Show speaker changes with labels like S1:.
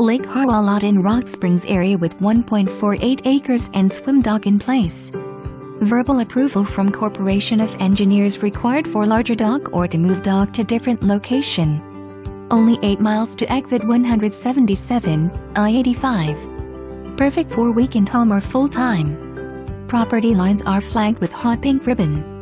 S1: Lake Harwell Lot in Rock Springs area with 1.48 acres and swim dock in place. Verbal approval from Corporation of Engineers required for larger dock or to move dock to different location. Only 8 miles to exit 177, I-85. Perfect for weekend home or full-time. Property lines are flagged with hot pink ribbon.